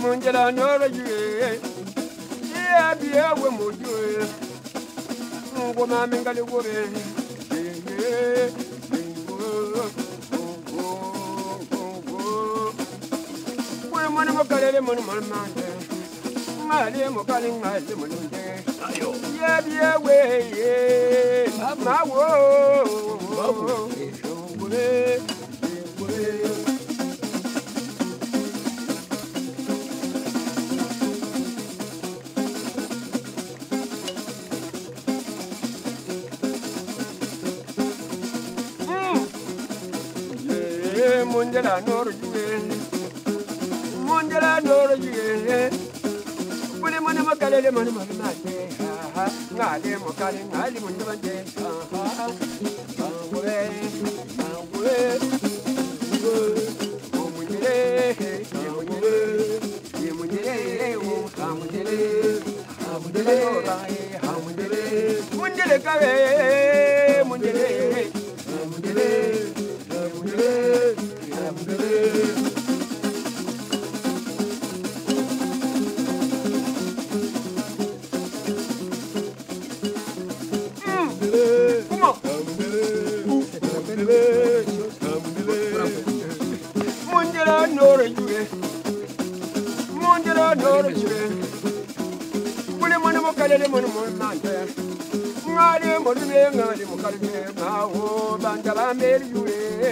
munjela noro juye ya biya we mojuye ngo mami ngali wobe Kwe mwana mokalele mwana mwana mande Ngali mokali ngali mulunde Ya biya we ye Ma wo We We Ye munjela noro juye. Munjela noro juye. Kule mwana makalele mwana mwana mande Ngale mokale ngali mwana mande Mangwe mangwe Munjele munjele. Munjele munjele. Munjele munjele. Munjele kawe muri mwe mwari mu karere mwaho banza bamera iyure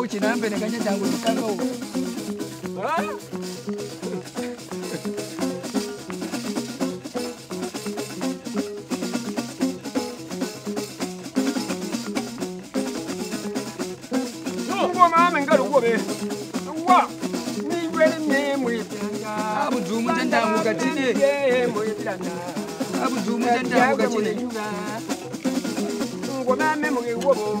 uchinambe nekanya changu kutanga u ngomame ngalukove wa nivele myemwe pyanga abudumu ah, tandangu katine myemwe pyanga abudumu ah, tandangu katine ngomame mukiwobo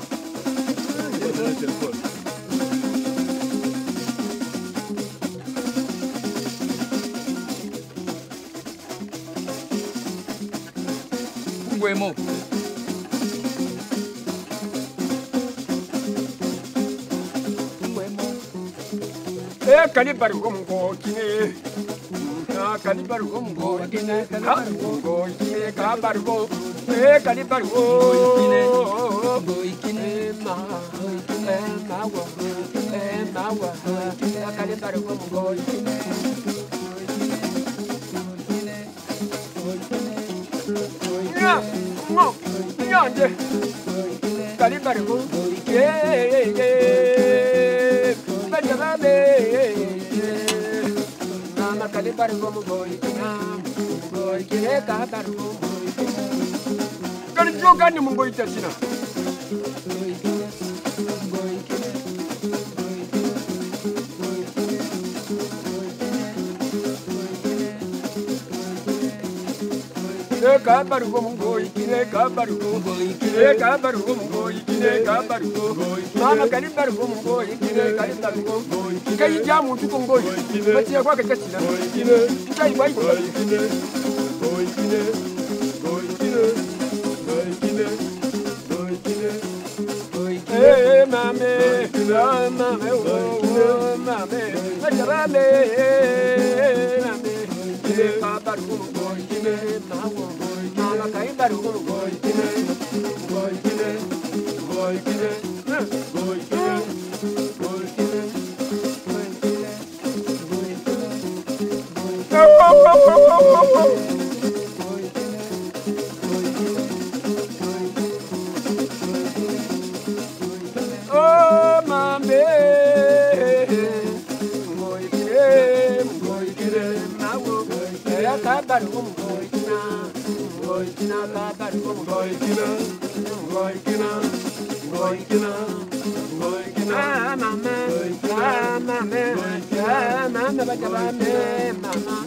bari ko mko kine. Nya, mo, nya nje. Kani bari ko. Yeah, yeah, yeah. Bari ba be. Mama kani bari ko mko kine. Mko kine ka mama kale karingo mugori kina mugori kile ka karingo mugori kina karingo gani mugori tasina ikine ka barugo ikine ka barugo ngo ikine ka barugo mama kali barugo ngo ikine kali barugo kai jamu tuko ngo bace kwa ka kacina kai bai Eh, mame, ah, mame, oh, oh, mame, ajabame, mame, ikine ikine, ngo ikine, ngo ikine. Oh, um ngoikina, ngoikina, ngoikina, ngoikina. Ah, mama, mama, mama, mama.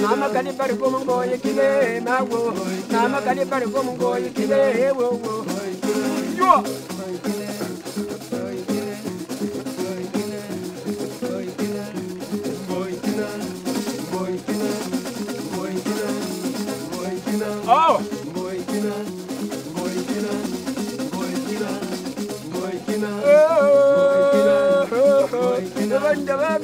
Mama kali bar um ngoikire, mawo, mama kali bar um ngoikire, wo wo. Yo. bandaba